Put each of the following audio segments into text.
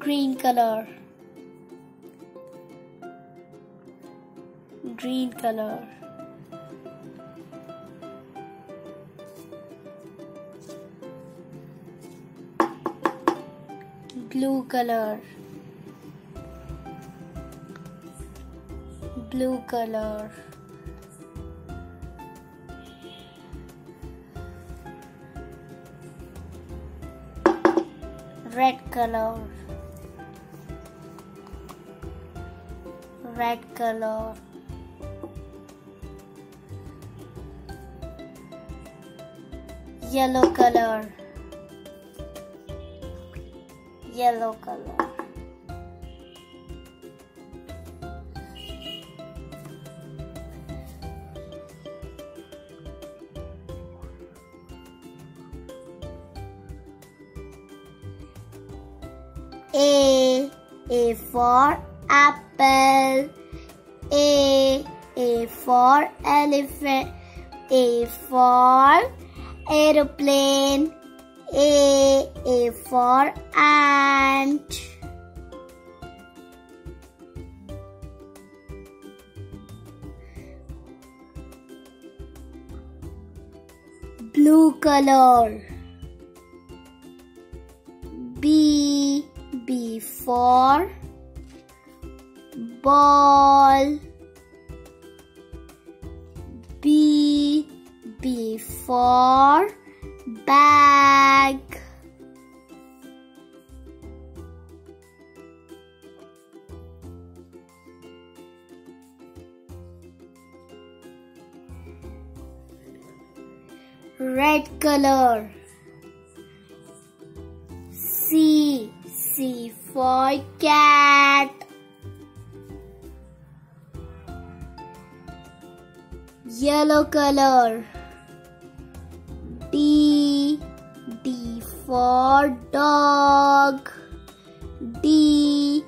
green color. Green color. Blue color. Blue color. Red color red color. Yellow color. Yellow color. A A for apple A A for elephant A for aeroplane A A for ant. Blue color. B B for ball. B B for bag. Red color. C C for cat yellow color. D D for dog. D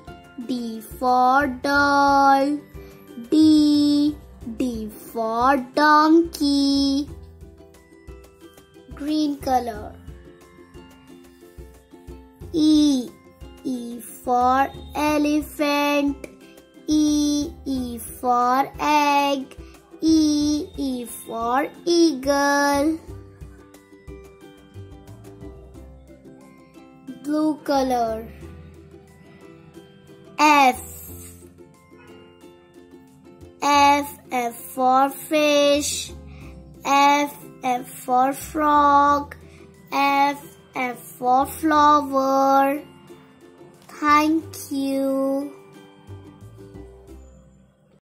D for doll. D D for donkey. Green color. E E for elephant. E E for egg E E for eagle. Blue color. F. F F for fish. F F for frog. F F for flower. Thank you